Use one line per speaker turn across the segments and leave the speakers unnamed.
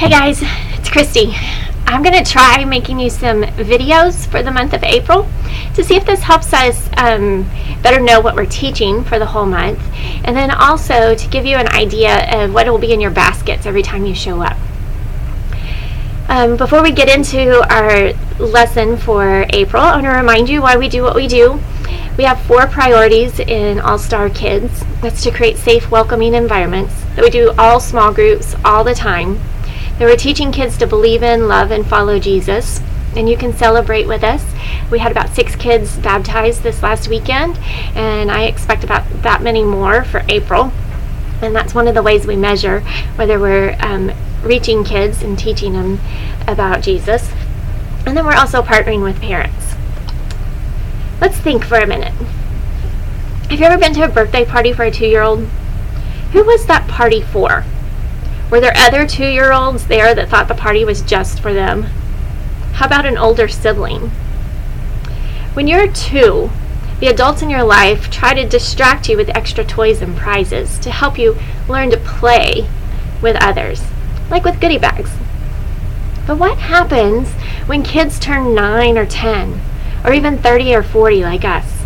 Hey guys, it's Kristi. I'm going to try making you some videos for the month of April to see if this helps us um, better know what we're teaching for the whole month, and then also to give you an idea of what will be in your baskets every time you show up. Um, before we get into our lesson for April, I want to remind you why we do what we do. We have four priorities in All Star Kids. That's to create safe, welcoming environments. That we do all small groups all the time. That we're teaching kids to believe in, love, and follow Jesus. And you can celebrate with us. We had about six kids baptized this last weekend, and I expect about that many more for April. And that's one of the ways we measure whether we're um, reaching kids and teaching them about Jesus. And then we're also partnering with parents. Let's think for a minute. Have you ever been to a birthday party for a two year old? Who was that party for? Were there other two year olds there that thought the party was just for them? How about an older sibling? When you're two, the adults in your life try to distract you with extra toys and prizes to help you learn to play with others like with goodie bags. But what happens when kids turn 9 or 10, or even 30 or 40 like us,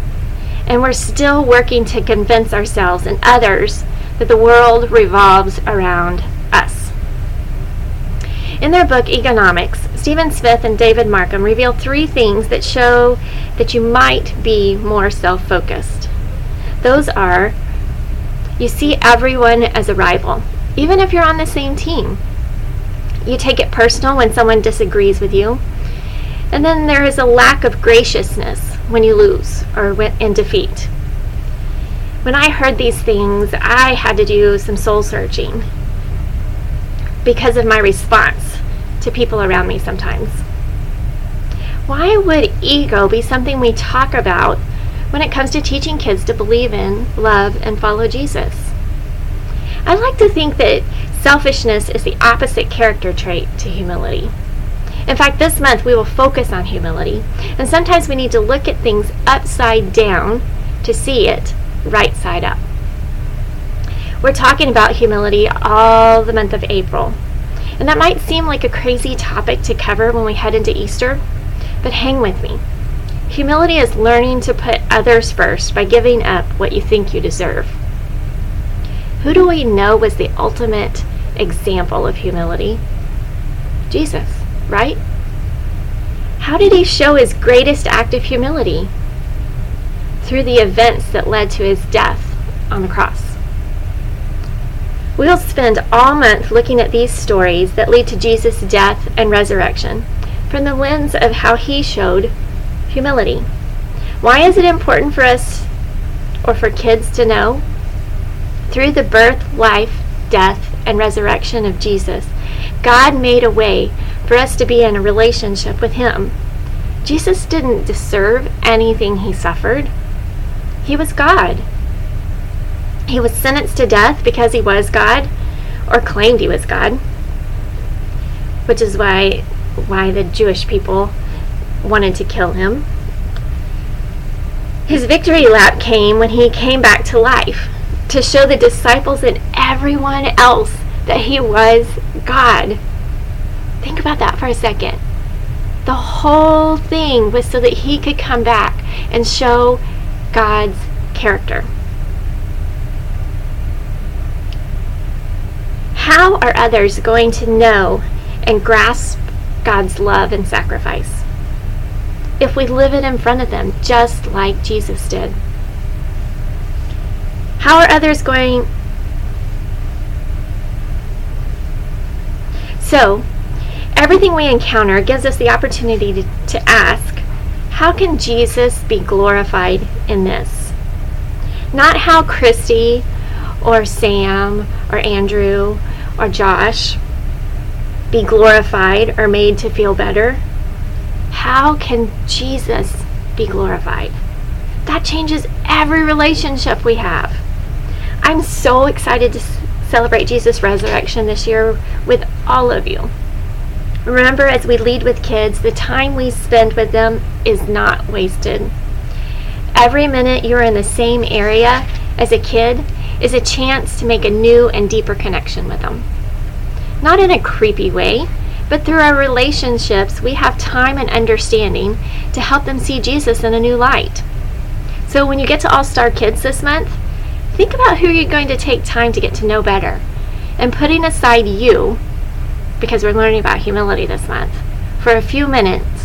and we're still working to convince ourselves and others that the world revolves around? In their book Egonomics, Steven Smith and David Marcum reveal three things that show that you might be more self focused. Those are you see everyone as a rival, even if you're on the same team. You take it personal when someone disagrees with you. And then there is a lack of graciousness when you lose or in defeat. When I heard these things, I had to do some soul searching because of my response to people around me sometimes. Why would ego be something we talk about when it comes to teaching kids to believe in, love, and follow Jesus? I like to think that Selfishness is the opposite character trait to humility. In fact, this month we will focus on humility, and sometimes we need to look at things upside down to see it right side up. We're talking about humility all the month of April, and that might seem like a crazy topic to cover when we head into Easter, but hang with me. Humility is learning to put others first by giving up what you think you deserve. Who do we know was the ultimate example of humility? Jesus, right? How did he show his greatest act of humility? Through the events that led to his death on the cross. We'll spend all month looking at these stories that lead to Jesus' death and resurrection from the lens of how he showed humility. Why is it important for us or for kids to know? Through the birth, life, death, and resurrection of Jesus, God made a way for us to be in a relationship with Him. Jesus didn't deserve anything He suffered, He was God. He was sentenced to death because He was God, or claimed He was God, which is why, why the Jewish people wanted to kill Him. His victory lap came when He came back to life to show the disciples and everyone else that he was God. Think about that for a second. The whole thing was so that he could come back and show God's character. How are others going to know and grasp God's love and sacrifice? If we live it in front of them, just like Jesus did. How are others going? So, everything we encounter gives us the opportunity to, to ask, how can Jesus be glorified in this? Not how Kristi or Sam or Andrew or Josh be glorified or made to feel better. How can Jesus be glorified? That changes every relationship we have. I'm so excited to celebrate Jesus' resurrection this year with all of you. Remember, as we lead with kids, the time we spend with them is not wasted. Every minute you're in the same area as a kid is a chance to make a new and deeper connection with them. not in a creepy way, but through our relationships, we have time and understanding to help them see Jesus in a new light. So when you get to All Star Kids this month, think about who you're going to take time to get to know better. And putting aside you, because we're learning about humility this month, for a few minutes,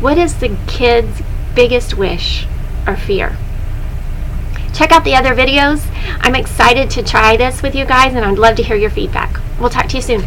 what is the kid's biggest wish or fear? Check out the other videos. I'm excited to try this with you guys, and I'd love to hear your feedback. We'll talk to you soon.